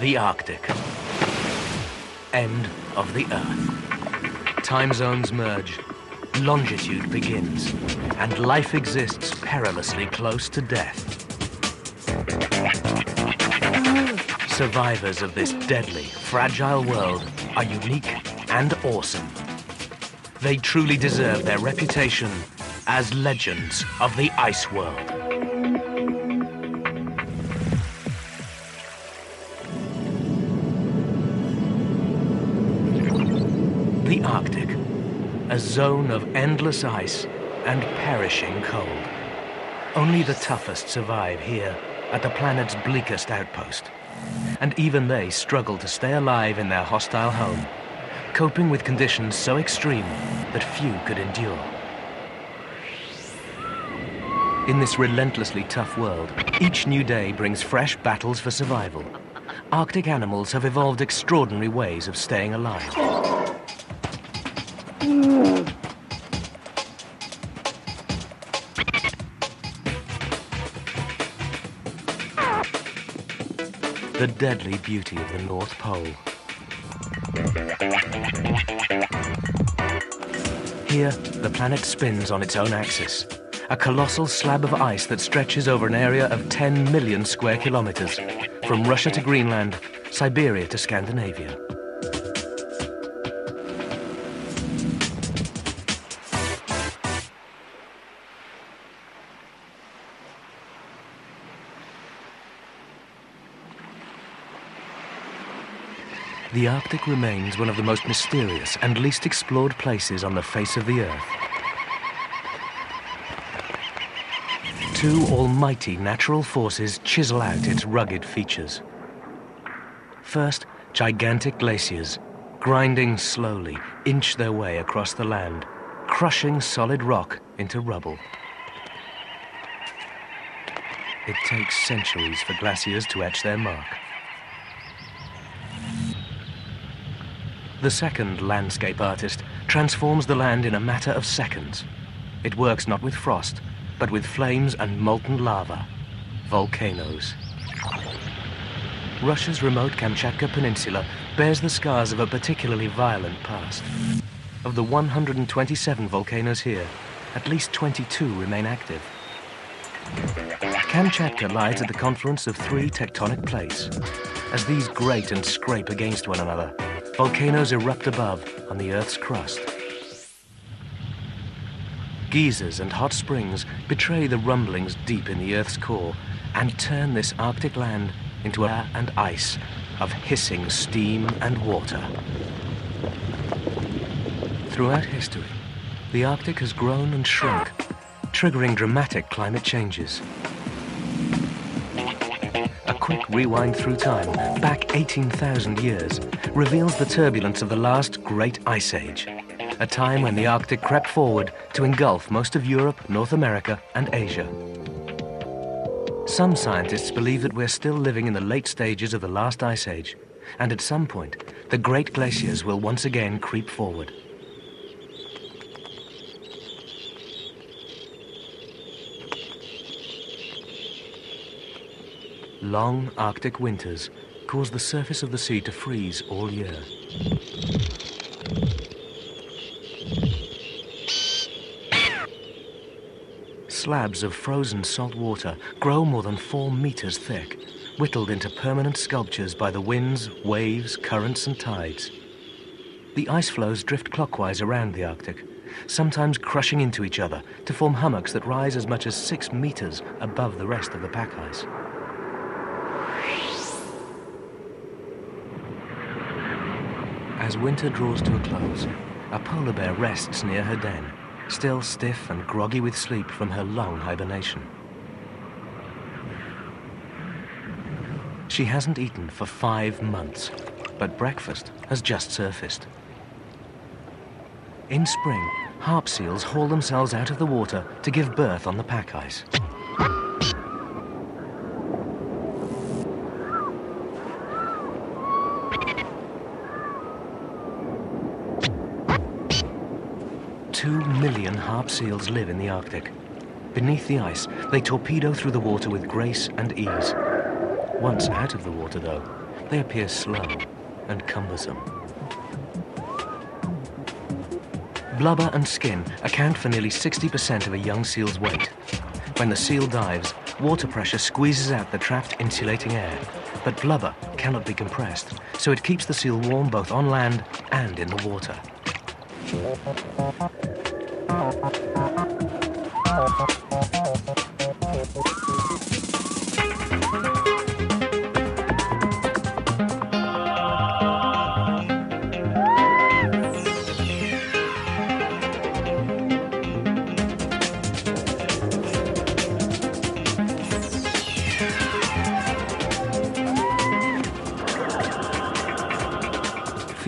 The Arctic. End of the Earth. Time zones merge. Longitude begins. And life exists perilously close to death. Survivors of this deadly, fragile world are unique and awesome. They truly deserve their reputation as legends of the ice world. A zone of endless ice and perishing cold. Only the toughest survive here at the planet's bleakest outpost. And even they struggle to stay alive in their hostile home, coping with conditions so extreme that few could endure. In this relentlessly tough world, each new day brings fresh battles for survival. Arctic animals have evolved extraordinary ways of staying alive. The deadly beauty of the North Pole. Here, the planet spins on its own axis, a colossal slab of ice that stretches over an area of 10 million square kilometers, from Russia to Greenland, Siberia to Scandinavia. The Arctic remains one of the most mysterious and least explored places on the face of the Earth. Two almighty natural forces chisel out its rugged features. First, gigantic glaciers, grinding slowly, inch their way across the land, crushing solid rock into rubble. It takes centuries for glaciers to etch their mark. The second landscape artist transforms the land in a matter of seconds. It works not with frost, but with flames and molten lava, volcanoes. Russia's remote Kamchatka Peninsula bears the scars of a particularly violent past. Of the 127 volcanoes here, at least 22 remain active. Kamchatka lies at the confluence of three tectonic plates. As these grate and scrape against one another, volcanoes erupt above on the Earth's crust. Geysers and hot springs betray the rumblings deep in the Earth's core and turn this Arctic land into air and ice of hissing steam and water. Throughout history, the Arctic has grown and shrunk, triggering dramatic climate changes. A quick rewind through time, back 18,000 years, reveals the turbulence of the last great ice age, a time when the Arctic crept forward to engulf most of Europe, North America, and Asia. Some scientists believe that we're still living in the late stages of the last ice age, and at some point, the great glaciers will once again creep forward. Long Arctic winters cause the surface of the sea to freeze all year. Slabs of frozen salt water grow more than four meters thick, whittled into permanent sculptures by the winds, waves, currents, and tides. The ice floes drift clockwise around the Arctic, sometimes crushing into each other to form hummocks that rise as much as six meters above the rest of the pack ice. As winter draws to a close, a polar bear rests near her den, still stiff and groggy with sleep from her long hibernation. She hasn't eaten for five months, but breakfast has just surfaced. In spring, harp seals haul themselves out of the water to give birth on the pack ice. Seals live in the Arctic. Beneath the ice, they torpedo through the water with grace and ease. Once out of the water, though, they appear slow and cumbersome. Blubber and skin account for nearly 60% of a young seal's weight. When the seal dives, water pressure squeezes out the trapped insulating air, but blubber cannot be compressed, so it keeps the seal warm both on land and in the water.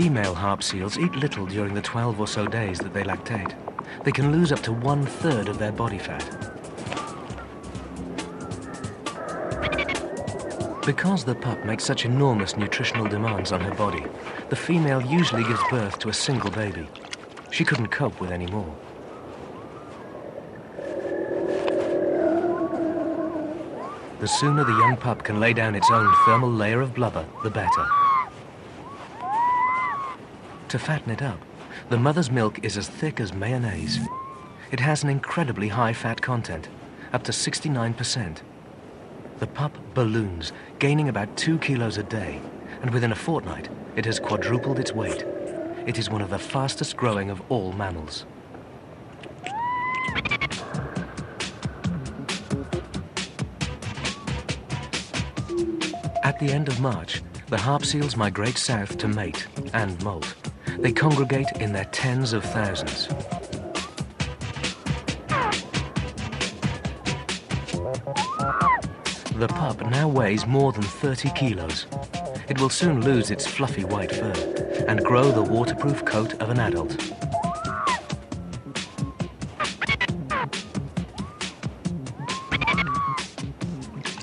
Female harp seals eat little during the 12 or so days that they lactate. They can lose up to one third of their body fat. Because the pup makes such enormous nutritional demands on her body, the female usually gives birth to a single baby. She couldn't cope with any more. The sooner the young pup can lay down its own thermal layer of blubber, the better. To fatten it up, the mother's milk is as thick as mayonnaise. It has an incredibly high fat content, up to 69%. The pup balloons, gaining about two kilos a day, and within a fortnight, it has quadrupled its weight. It is one of the fastest growing of all mammals. At the end of March, the harp seals migrate south to mate and molt. They congregate in their tens of thousands. The pup now weighs more than 30 kilos. It will soon lose its fluffy white fur and grow the waterproof coat of an adult.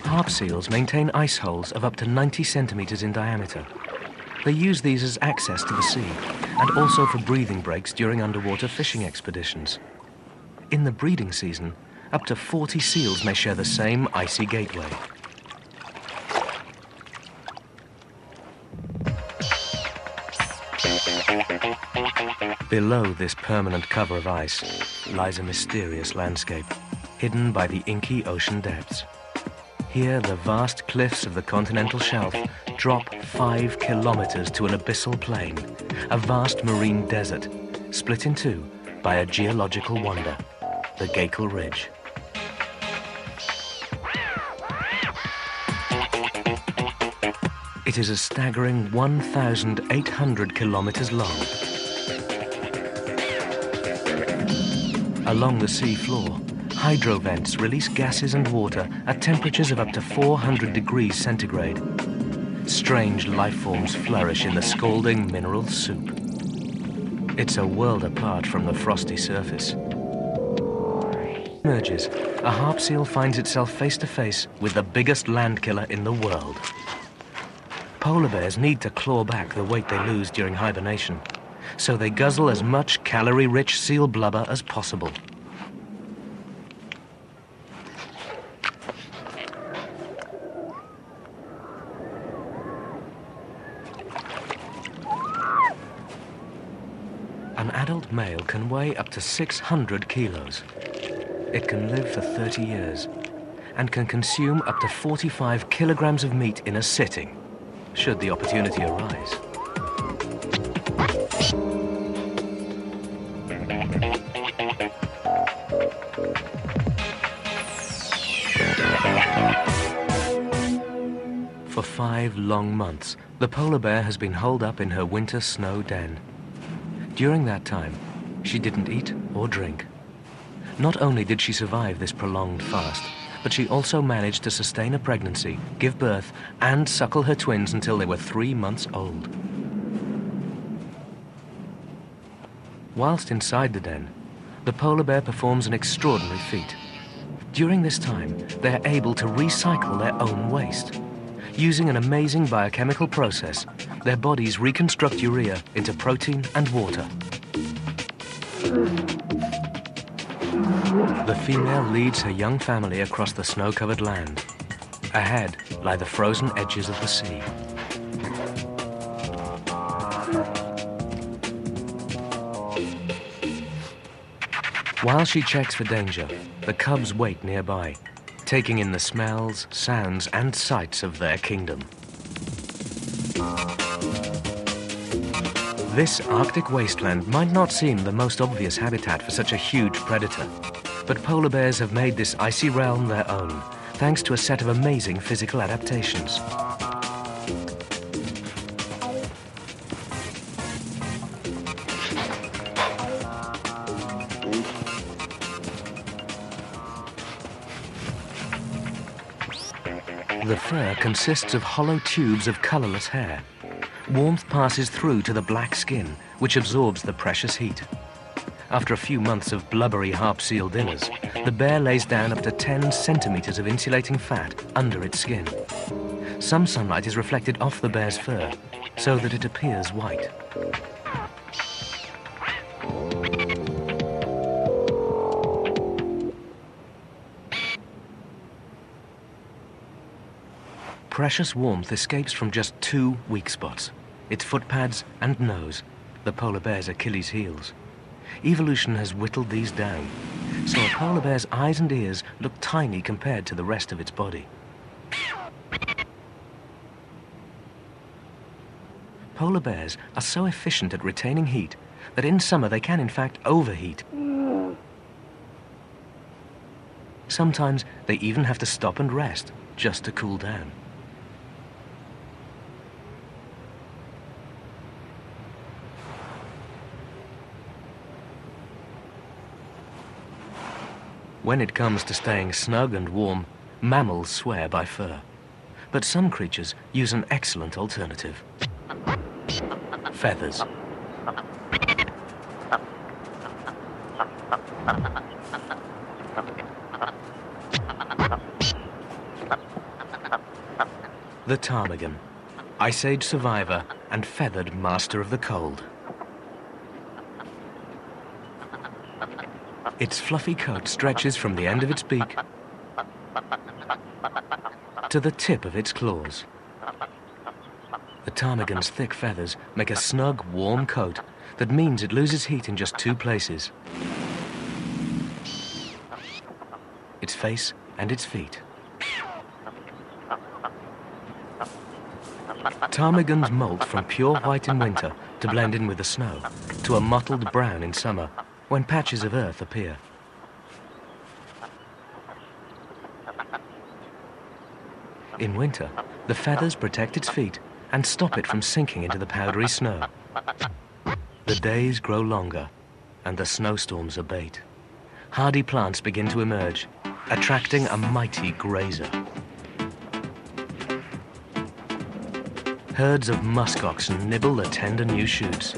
Harp seals maintain ice holes of up to 90 centimeters in diameter. They use these as access to the sea and also for breathing breaks during underwater fishing expeditions. In the breeding season, up to 40 seals may share the same icy gateway. Below this permanent cover of ice lies a mysterious landscape, hidden by the inky ocean depths. Here, the vast cliffs of the continental shelf drop five kilometers to an abyssal plain, a vast marine desert, split in two by a geological wonder, the Gakkel Ridge. It is a staggering 1,800 kilometers long. Along the sea floor, hydrovents release gases and water at temperatures of up to 400 degrees centigrade. Strange life forms flourish in the scalding mineral soup. It's a world apart from the frosty surface. Emerges, a harp seal finds itself face to face with the biggest land killer in the world. Polar bears need to claw back the weight they lose during hibernation, so they guzzle as much calorie-rich seal blubber as possible. An adult male can weigh up to 600 kilos. It can live for 30 years and can consume up to 45 kilograms of meat in a sitting, should the opportunity arise. For five long months, the polar bear has been holed up in her winter snow den. During that time, she didn't eat or drink. Not only did she survive this prolonged fast, but she also managed to sustain a pregnancy, give birth, and suckle her twins until they were three months old. Whilst inside the den, the polar bear performs an extraordinary feat. During this time, they are able to recycle their own waste. Using an amazing biochemical process, their bodies reconstruct urea into protein and water. The female leads her young family across the snow-covered land. Ahead lie the frozen edges of the sea. While she checks for danger, the cubs wait nearby, taking in the smells, sounds, and sights of their kingdom. This Arctic wasteland might not seem the most obvious habitat for such a huge predator, but polar bears have made this icy realm their own, thanks to a set of amazing physical adaptations. The fur consists of hollow tubes of colorless hair. Warmth passes through to the black skin, which absorbs the precious heat. After a few months of blubbery harp seal dinners, the bear lays down up to 10 centimeters of insulating fat under its skin. Some sunlight is reflected off the bear's fur, so that it appears white. Precious warmth escapes from just two weak spots its footpads and nose, the polar bear's Achilles heels. Evolution has whittled these down, so a polar bear's eyes and ears look tiny compared to the rest of its body. Polar bears are so efficient at retaining heat that in summer they can in fact overheat. Sometimes they even have to stop and rest just to cool down. When it comes to staying snug and warm, mammals swear by fur. But some creatures use an excellent alternative. Feathers. The ptarmigan, Ice Age survivor and feathered master of the cold. Its fluffy coat stretches from the end of its beak to the tip of its claws. The ptarmigan's thick feathers make a snug, warm coat that means it loses heat in just two places. Its face and its feet. Ptarmigans molt from pure white in winter to blend in with the snow, to a mottled brown in summer, when patches of earth appear. In winter, the feathers protect its feet and stop it from sinking into the powdery snow. The days grow longer and the snowstorms abate. Hardy plants begin to emerge, attracting a mighty grazer. Herds of muskoxen nibble the tender new shoots.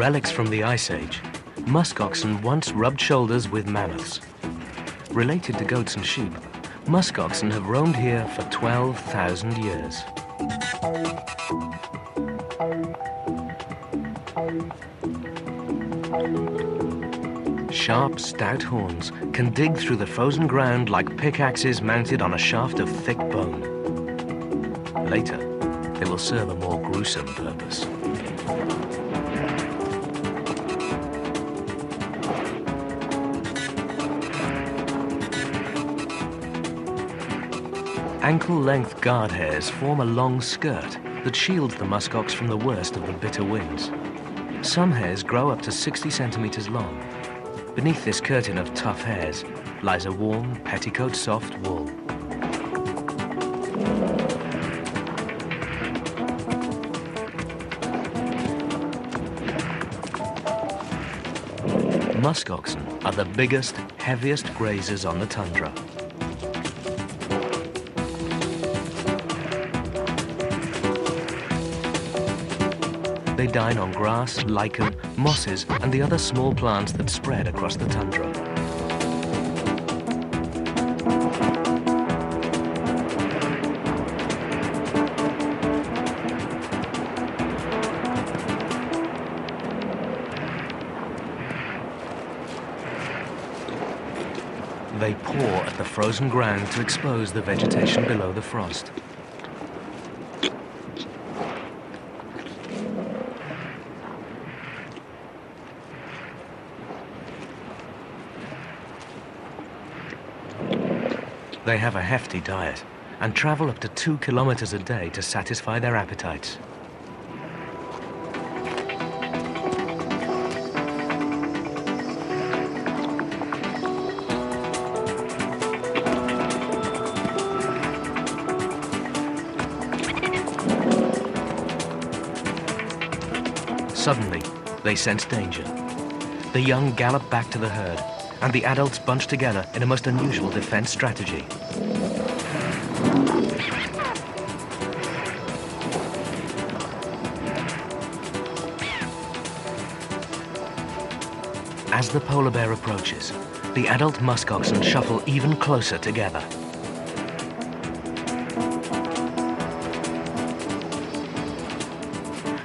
Relics from the Ice Age, muskoxen once rubbed shoulders with mammoths. Related to goats and sheep, muskoxen have roamed here for 12,000 years. Sharp, stout horns can dig through the frozen ground like pickaxes mounted on a shaft of thick bone. Later, they will serve a more gruesome purpose. Ankle-length guard hairs form a long skirt that shields the muskox from the worst of the bitter winds. Some hairs grow up to 60 centimeters long. Beneath this curtain of tough hairs lies a warm, petticoat-soft wool. Muskoxen are the biggest, heaviest grazers on the tundra. they dine on grass, lichen, mosses and the other small plants that spread across the tundra. They paw at the frozen ground to expose the vegetation below the frost. They have a hefty diet and travel up to two kilometers a day to satisfy their appetites. Suddenly, they sense danger. The young gallop back to the herd, and the adults bunch together in a most unusual defense strategy. As the polar bear approaches, the adult muskoxen shuffle even closer together.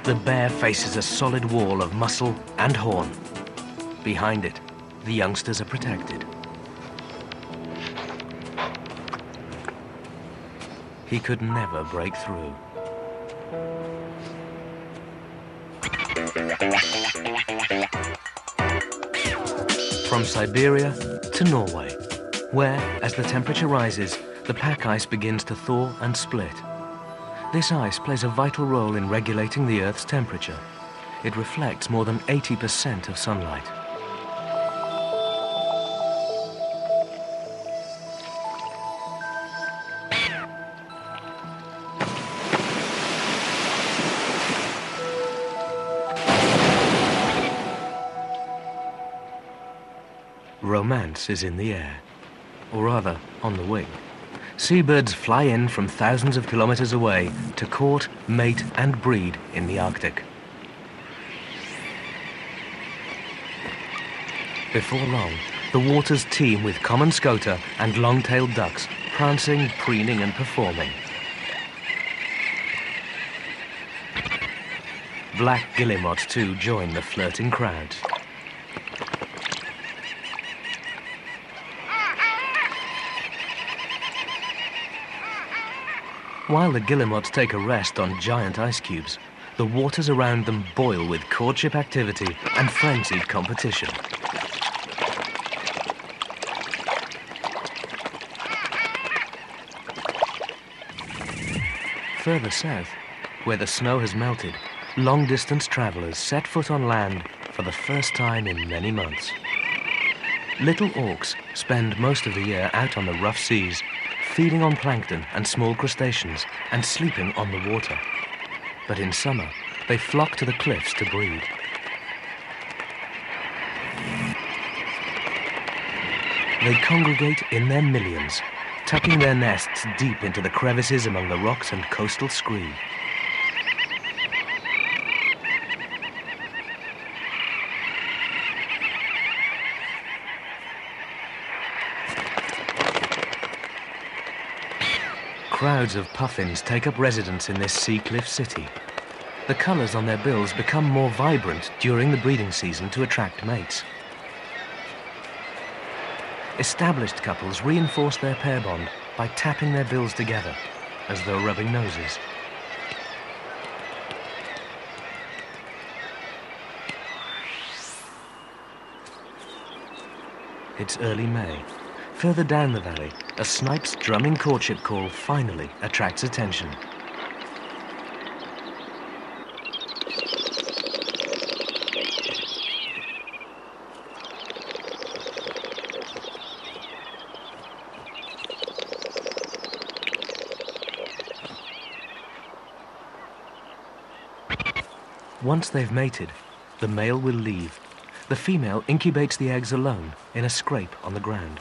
The bear faces a solid wall of muscle and horn. Behind it, the youngsters are protected. He could never break through. From Siberia to Norway, where, as the temperature rises, the pack ice begins to thaw and split. This ice plays a vital role in regulating the Earth's temperature. It reflects more than 80% of sunlight. Is in the air, or rather, on the wing. Seabirds fly in from thousands of kilometers away to court, mate and breed in the Arctic. Before long, the waters teem with common scoter and long-tailed ducks, prancing, preening and performing. Black guillemots too join the flirting crowds. While the guillemots take a rest on giant ice cubes, the waters around them boil with courtship activity and frenzied competition. Further south, where the snow has melted, long-distance travelers set foot on land for the first time in many months. Little auks spend most of the year out on the rough seas feeding on plankton and small crustaceans and sleeping on the water. But in summer, they flock to the cliffs to breed. They congregate in their millions, tucking their nests deep into the crevices among the rocks and coastal scree. Crowds of puffins take up residence in this sea cliff city. The colours on their bills become more vibrant during the breeding season to attract mates. Established couples reinforce their pair bond by tapping their bills together, as though rubbing noses. It's early May, Further down the valley, a snipe's drumming courtship call finally attracts attention. Once they've mated, the male will leave. The female incubates the eggs alone in a scrape on the ground.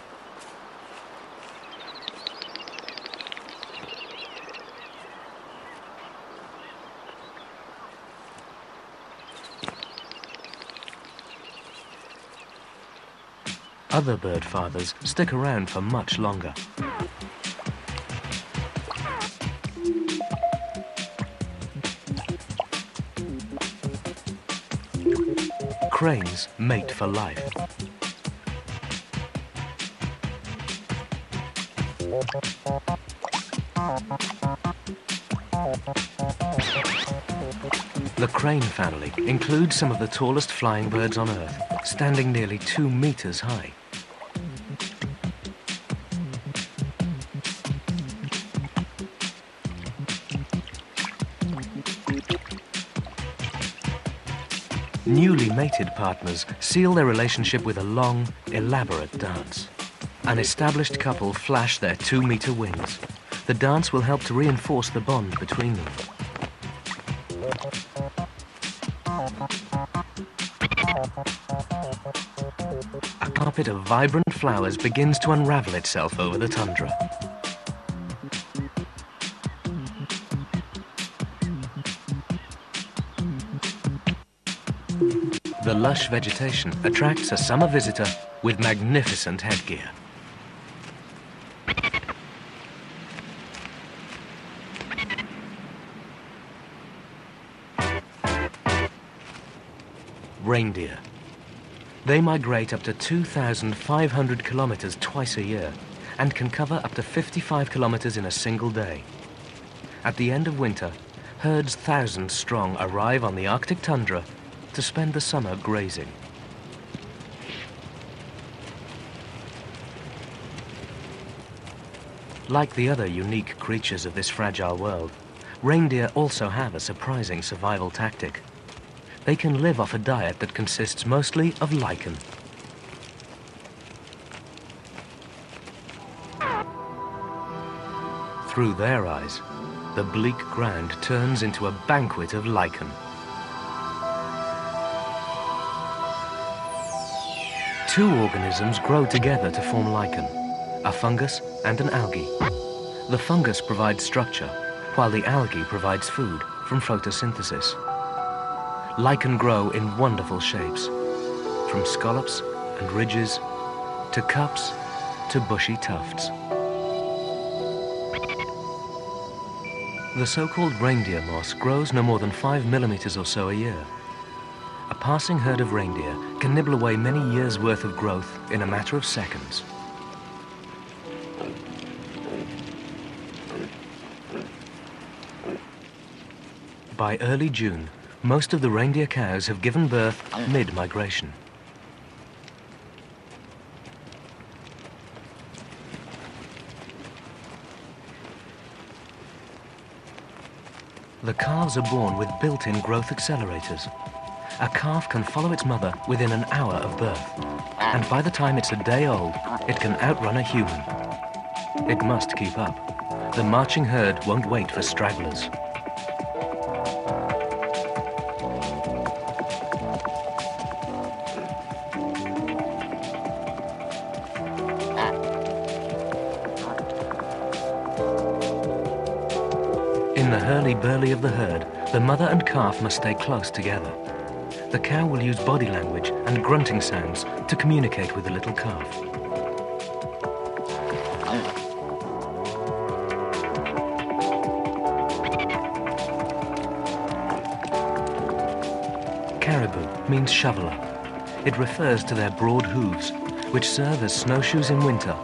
Other bird fathers stick around for much longer. Cranes mate for life. The crane family includes some of the tallest flying birds on Earth, standing nearly two meters high. Newly mated partners seal their relationship with a long, elaborate dance. An established couple flash their two-meter wings. The dance will help to reinforce the bond between them. A carpet of vibrant flowers begins to unravel itself over the tundra. Lush vegetation attracts a summer visitor with magnificent headgear. Reindeer. They migrate up to 2,500 kilometers twice a year and can cover up to 55 kilometers in a single day. At the end of winter, herds thousands strong arrive on the Arctic tundra to spend the summer grazing. Like the other unique creatures of this fragile world, reindeer also have a surprising survival tactic. They can live off a diet that consists mostly of lichen. Through their eyes, the bleak ground turns into a banquet of lichen. Two organisms grow together to form lichen, a fungus and an algae. The fungus provides structure, while the algae provides food from photosynthesis. Lichen grow in wonderful shapes, from scallops and ridges to cups to bushy tufts. The so-called reindeer moss grows no more than five millimeters or so a year. Passing herd of reindeer can nibble away many years' worth of growth in a matter of seconds. By early June, most of the reindeer cows have given birth mid-migration. The calves are born with built-in growth accelerators a calf can follow its mother within an hour of birth. And by the time it's a day old, it can outrun a human. It must keep up. The marching herd won't wait for stragglers. In the hurly-burly of the herd, the mother and calf must stay close together the cow will use body language and grunting sounds to communicate with the little calf. Caribou means shoveler. It refers to their broad hooves, which serve as snowshoes in winter,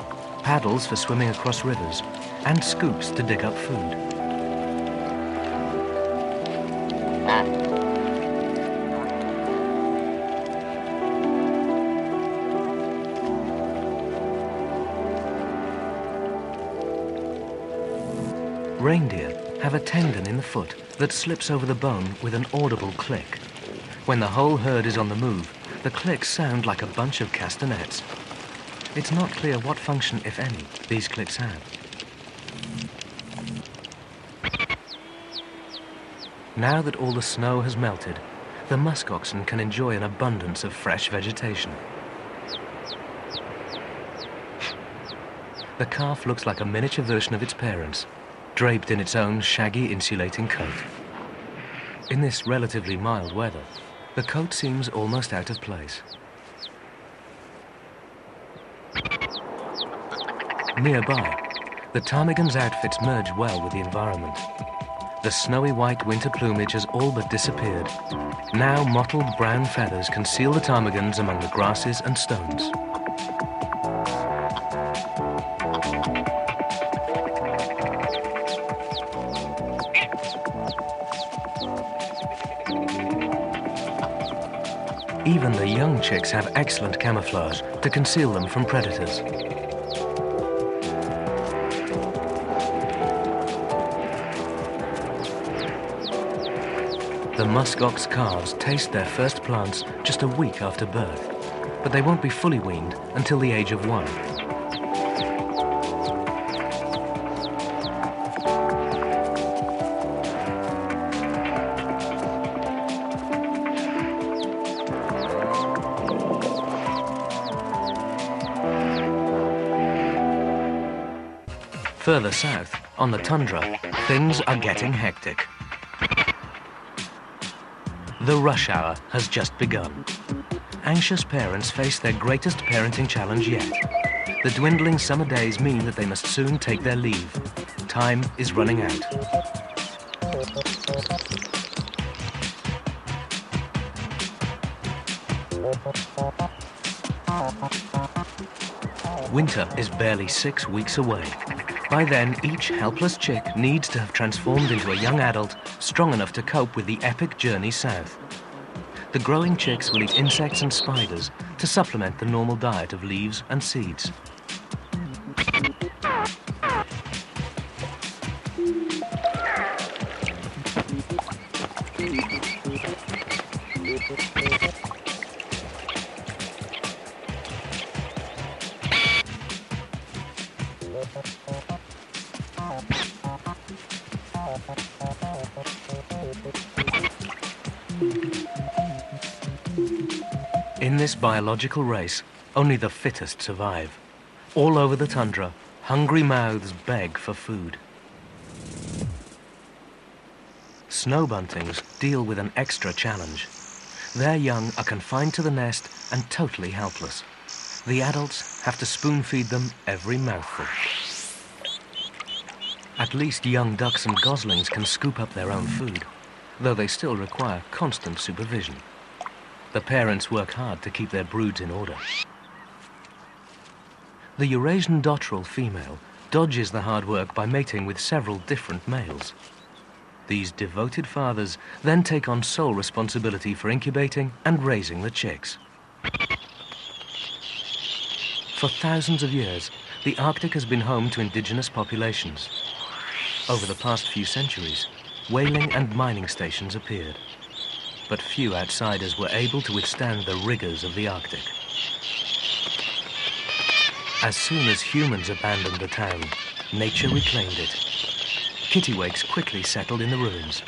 paddles for swimming across rivers, and scoops to dig up food. Foot that slips over the bone with an audible click. When the whole herd is on the move, the clicks sound like a bunch of castanets. It's not clear what function, if any, these clicks have. Now that all the snow has melted, the musk oxen can enjoy an abundance of fresh vegetation. The calf looks like a miniature version of its parents, draped in its own shaggy insulating coat. In this relatively mild weather, the coat seems almost out of place. Nearby, the ptarmigan's outfits merge well with the environment. The snowy white winter plumage has all but disappeared. Now mottled brown feathers conceal the ptarmigans among the grasses and stones. Chicks have excellent camouflage to conceal them from predators. The muskox calves taste their first plants just a week after birth, but they won't be fully weaned until the age of one. Further south, on the tundra, things are getting hectic. The rush hour has just begun. Anxious parents face their greatest parenting challenge yet. The dwindling summer days mean that they must soon take their leave. Time is running out. Winter is barely six weeks away. By then, each helpless chick needs to have transformed into a young adult strong enough to cope with the epic journey south. The growing chicks will eat insects and spiders to supplement the normal diet of leaves and seeds. Biological race, only the fittest survive. All over the tundra, hungry mouths beg for food. Snow buntings deal with an extra challenge. Their young are confined to the nest and totally helpless. The adults have to spoon feed them every mouthful. At least young ducks and goslings can scoop up their own food, though they still require constant supervision. The parents work hard to keep their broods in order. The Eurasian dotterel female dodges the hard work by mating with several different males. These devoted fathers then take on sole responsibility for incubating and raising the chicks. For thousands of years, the Arctic has been home to indigenous populations. Over the past few centuries, whaling and mining stations appeared. But few outsiders were able to withstand the rigors of the Arctic. As soon as humans abandoned the town, nature reclaimed it. Kittiwakes quickly settled in the ruins.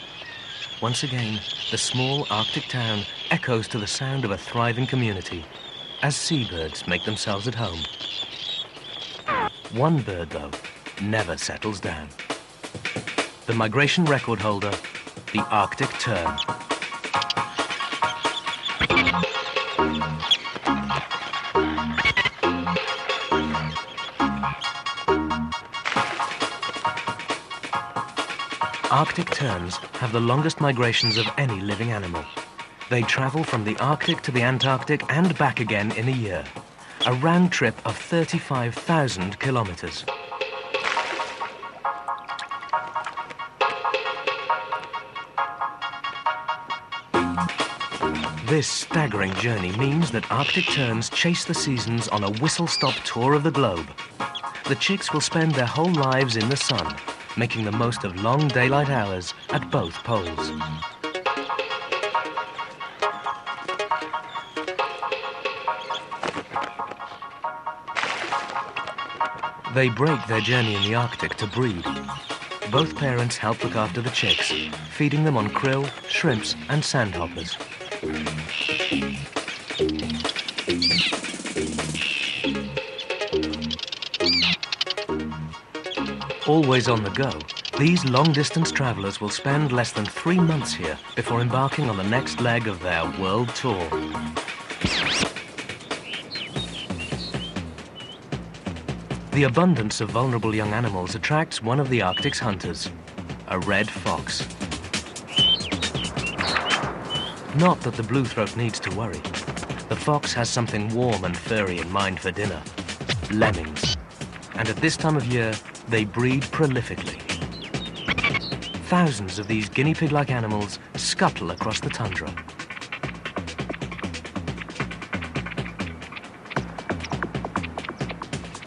Once again, the small Arctic town echoes to the sound of a thriving community as seabirds make themselves at home. One bird, though, never settles down. The migration record holder, the Arctic tern. Arctic terns have the longest migrations of any living animal. They travel from the Arctic to the Antarctic and back again in a year, a round trip of 35,000 kilometers. This staggering journey means that Arctic terns chase the seasons on a whistle-stop tour of the globe. The chicks will spend their whole lives in the sun, making the most of long daylight hours at both poles. They break their journey in the Arctic to breed. Both parents help look after the chicks, feeding them on krill, shrimps, and sandhoppers. Always on the go, these long-distance travelers will spend less than three months here before embarking on the next leg of their world tour. The abundance of vulnerable young animals attracts one of the Arctic's hunters, a red fox. Not that the bluethroat needs to worry. The fox has something warm and furry in mind for dinner. Lemmings. And at this time of year, they breed prolifically. Thousands of these guinea pig-like animals scuttle across the tundra.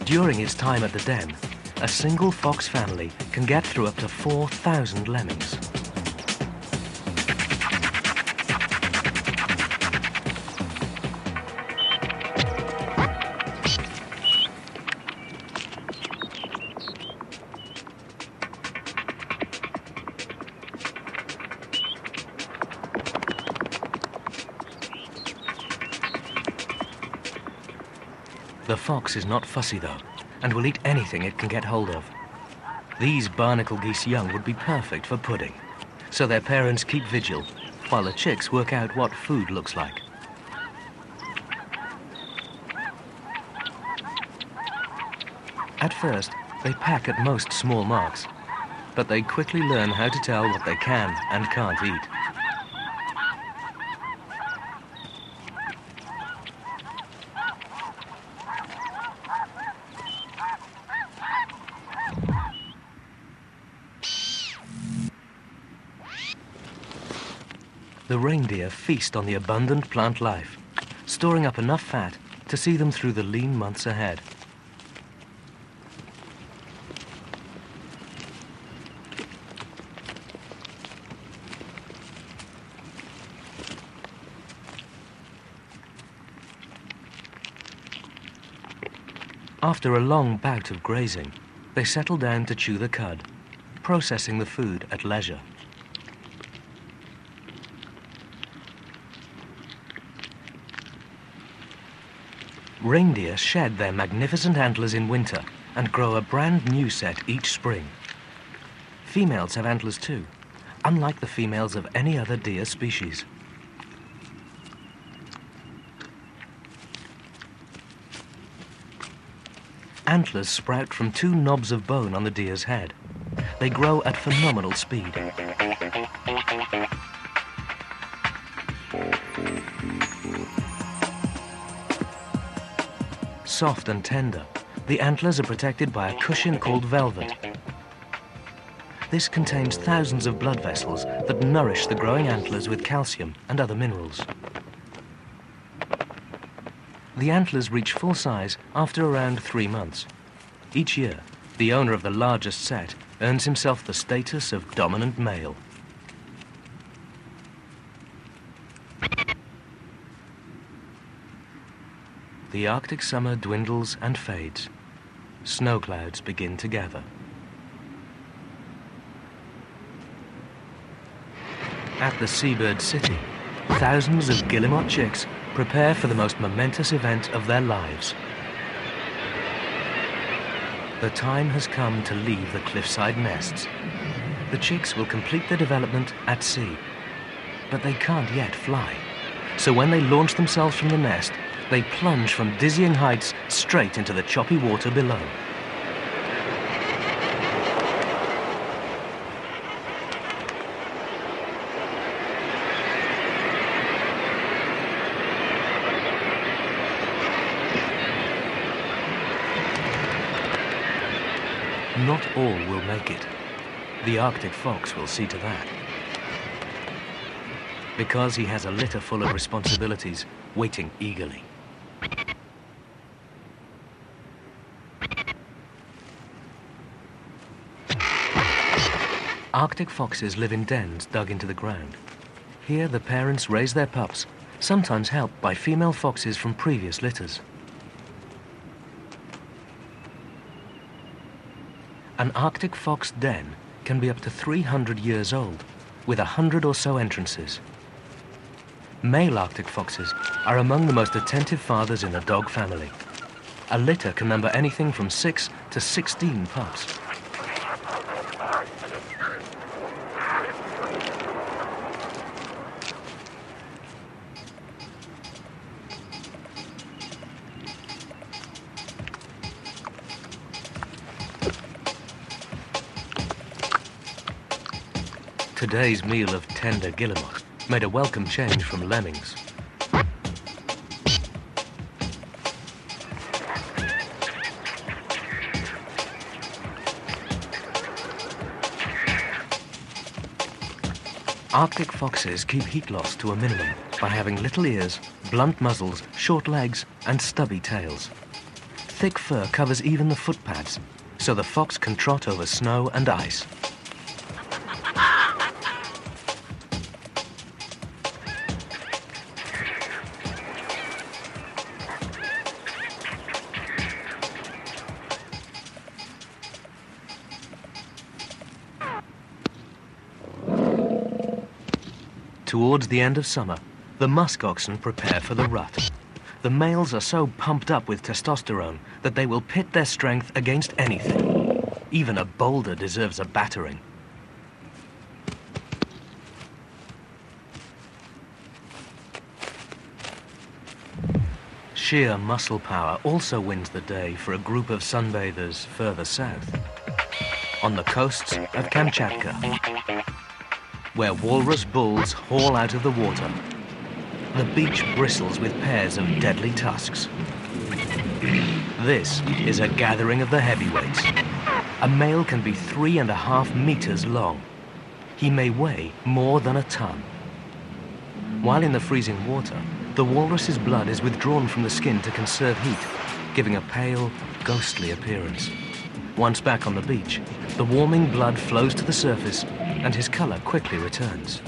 During its time at the den, a single fox family can get through up to 4,000 lemmings. Fox is not fussy though, and will eat anything it can get hold of. These barnacle geese young would be perfect for pudding, so their parents keep vigil while the chicks work out what food looks like. At first, they pack at most small marks, but they quickly learn how to tell what they can and can't eat. The reindeer feast on the abundant plant life, storing up enough fat to see them through the lean months ahead. After a long bout of grazing, they settle down to chew the cud, processing the food at leisure. Reindeer shed their magnificent antlers in winter and grow a brand new set each spring. Females have antlers too, unlike the females of any other deer species. Antlers sprout from two knobs of bone on the deer's head. They grow at phenomenal speed. Soft and tender, the antlers are protected by a cushion called velvet. This contains thousands of blood vessels that nourish the growing antlers with calcium and other minerals. The antlers reach full size after around three months. Each year, the owner of the largest set earns himself the status of dominant male. The Arctic summer dwindles and fades. Snow clouds begin to gather. At the seabird city, thousands of guillemot chicks prepare for the most momentous event of their lives. The time has come to leave the cliffside nests. The chicks will complete their development at sea, but they can't yet fly. So when they launch themselves from the nest, they plunge from dizzying heights straight into the choppy water below. Not all will make it. The Arctic fox will see to that. Because he has a litter full of responsibilities waiting eagerly. Arctic foxes live in dens dug into the ground. Here the parents raise their pups, sometimes helped by female foxes from previous litters. An Arctic fox den can be up to 300 years old, with a hundred or so entrances. Male Arctic foxes are among the most attentive fathers in the dog family. A litter can number anything from 6 to 16 pups. Today's meal of tender guillemot made a welcome change from lemmings. Arctic foxes keep heat loss to a minimum by having little ears, blunt muzzles, short legs, and stubby tails. thick fur covers even the footpads, so the fox can trot over snow and ice. Towards the end of summer, the musk oxen prepare for the rut. The males are so pumped up with testosterone that they will pit their strength against anything. Even a boulder deserves a battering. Sheer muscle power also wins the day for a group of sunbathers further south, on the coasts of Kamchatka, where walrus bulls haul out of the water the beach bristles with pairs of deadly tusks. This is a gathering of the heavyweights. A male can be three and a half meters long. He may weigh more than a ton. While in the freezing water, the walrus's blood is withdrawn from the skin to conserve heat, giving a pale, ghostly appearance. Once back on the beach, the warming blood flows to the surface and his color quickly returns.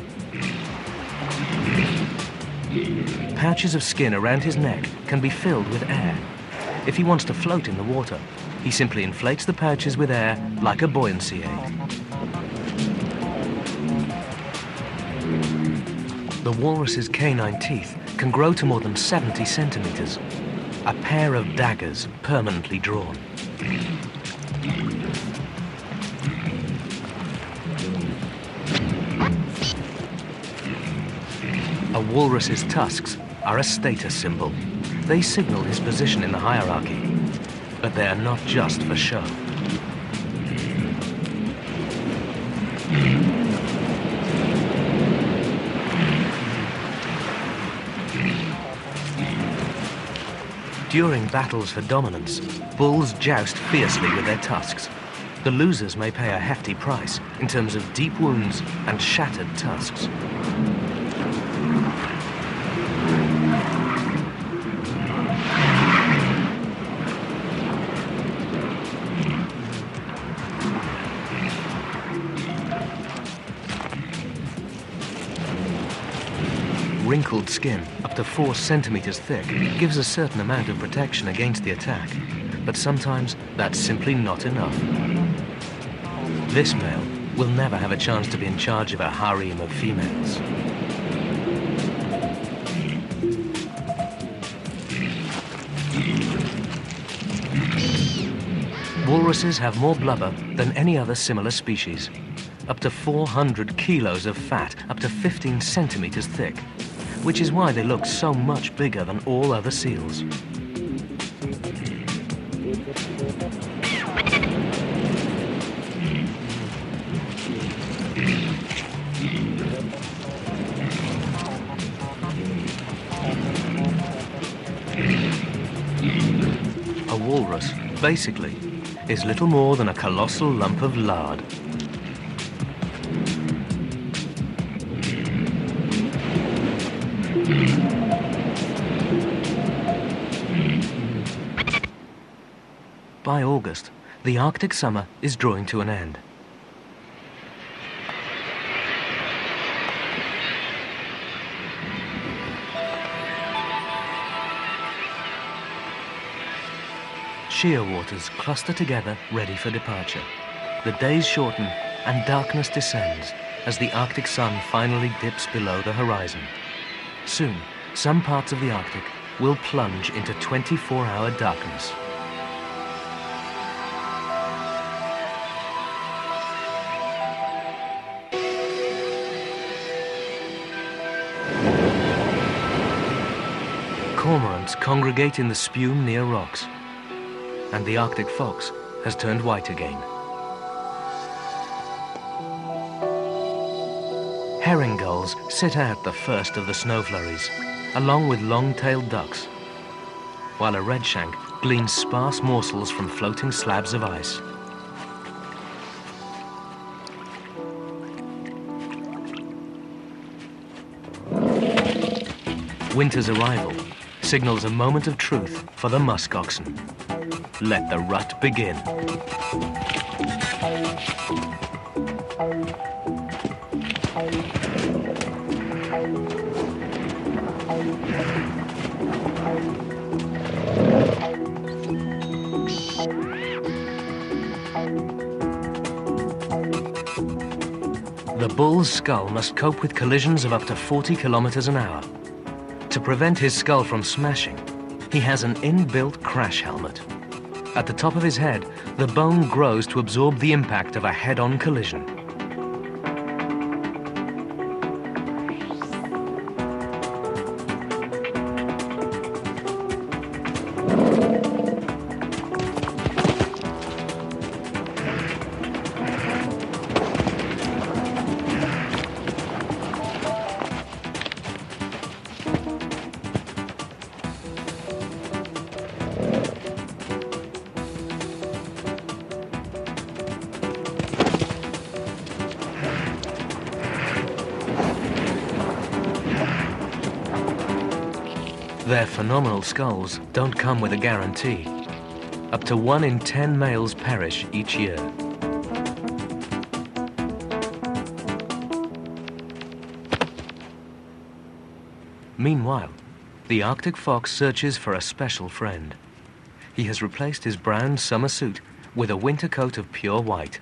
Pouches of skin around his neck can be filled with air. If he wants to float in the water, he simply inflates the pouches with air like a buoyancy aid. The walrus's canine teeth can grow to more than 70 centimeters, a pair of daggers permanently drawn. Walrus's tusks are a status symbol. They signal his position in the hierarchy. But they are not just for show. During battles for dominance, bulls joust fiercely with their tusks. The losers may pay a hefty price in terms of deep wounds and shattered tusks. Wrinkled skin, up to four centimeters thick, gives a certain amount of protection against the attack. But sometimes that's simply not enough. This male will never have a chance to be in charge of a harem of females. Walruses have more blubber than any other similar species. Up to 400 kilos of fat, up to 15 centimeters thick which is why they look so much bigger than all other seals. A walrus, basically, is little more than a colossal lump of lard. By August, the Arctic summer is drawing to an end. Shearwaters cluster together, ready for departure. The days shorten and darkness descends as the Arctic sun finally dips below the horizon. Soon, some parts of the Arctic will plunge into 24-hour darkness. Congregate in the spume near rocks, and the Arctic fox has turned white again. Herring gulls sit out the first of the snow flurries, along with long-tailed ducks, while a redshank gleans sparse morsels from floating slabs of ice. Winter's arrival signals a moment of truth for the musk oxen. Let the rut begin. The bull's skull must cope with collisions of up to 40 kilometers an hour. To prevent his skull from smashing, he has an inbuilt crash helmet. At the top of his head, the bone grows to absorb the impact of a head-on collision. Phenomenal skulls don't come with a guarantee. Up to one in 10 males perish each year. Meanwhile, the Arctic fox searches for a special friend. He has replaced his brown summer suit with a winter coat of pure white,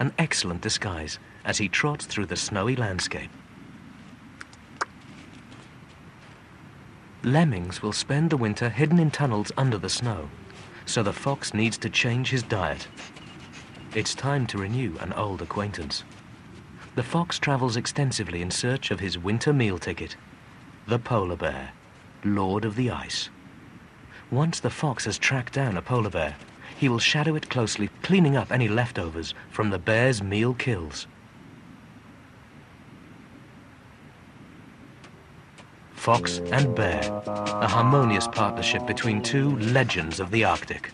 an excellent disguise as he trots through the snowy landscape. Lemmings will spend the winter hidden in tunnels under the snow, so the fox needs to change his diet. It's time to renew an old acquaintance. The fox travels extensively in search of his winter meal ticket, the polar bear, lord of the ice. Once the fox has tracked down a polar bear, he will shadow it closely, cleaning up any leftovers from the bear's meal kills. Fox and bear, a harmonious partnership between two legends of the Arctic.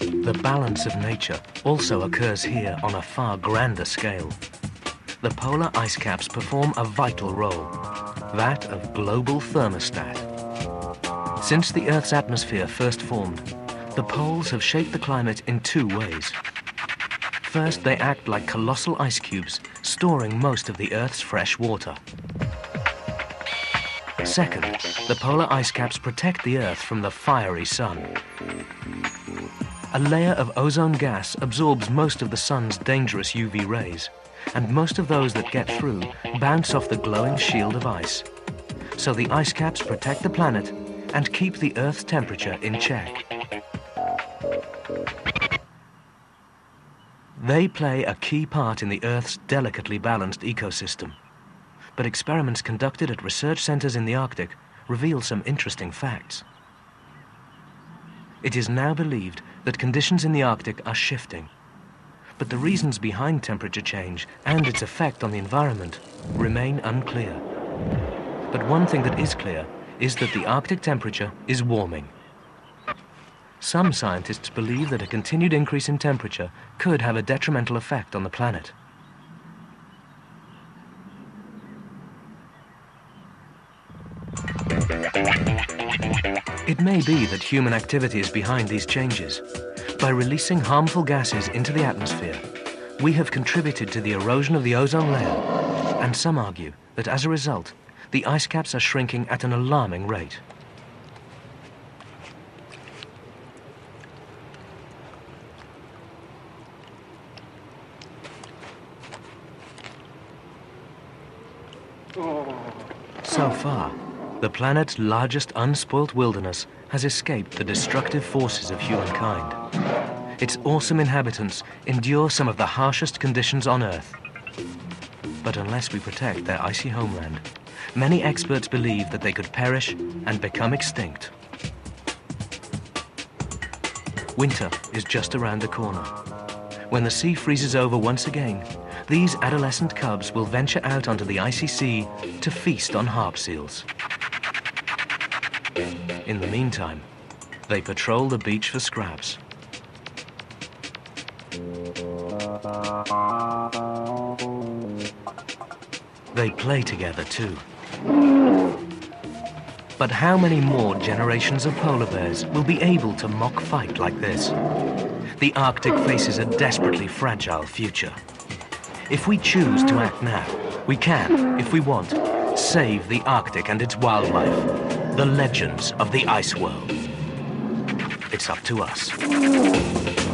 The balance of nature also occurs here on a far grander scale. The polar ice caps perform a vital role, that of global thermostat. Since the Earth's atmosphere first formed, the poles have shaped the climate in two ways. First, they act like colossal ice cubes, storing most of the Earth's fresh water. Second, the polar ice caps protect the Earth from the fiery sun. A layer of ozone gas absorbs most of the sun's dangerous UV rays, and most of those that get through bounce off the glowing shield of ice. So the ice caps protect the planet and keep the Earth's temperature in check. They play a key part in the Earth's delicately balanced ecosystem. But experiments conducted at research centers in the Arctic reveal some interesting facts. It is now believed that conditions in the Arctic are shifting. But the reasons behind temperature change and its effect on the environment remain unclear. But one thing that is clear is that the Arctic temperature is warming. Some scientists believe that a continued increase in temperature could have a detrimental effect on the planet. It may be that human activity is behind these changes. By releasing harmful gases into the atmosphere, we have contributed to the erosion of the ozone layer, and some argue that as a result, the ice caps are shrinking at an alarming rate. So far, the planet's largest unspoilt wilderness has escaped the destructive forces of humankind. Its awesome inhabitants endure some of the harshest conditions on Earth. But unless we protect their icy homeland, many experts believe that they could perish and become extinct. Winter is just around the corner. When the sea freezes over once again, these adolescent cubs will venture out onto the icy sea to feast on harp seals. In the meantime, they patrol the beach for scraps. They play together too. But how many more generations of polar bears will be able to mock fight like this? The Arctic faces a desperately fragile future. If we choose to act now, we can, if we want, save the Arctic and its wildlife. The legends of the ice world. It's up to us.